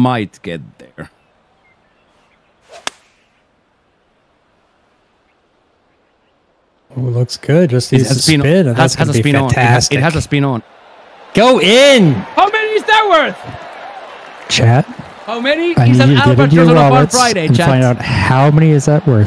might get there. Oh, looks good. Just needs has to a spin, spin. has, That's has a spin on. It has, it has a spin on. Go in, How many is that worth? chat. How many I is need an you to get into your on wallets Friday, and chat? find out how many is that worth.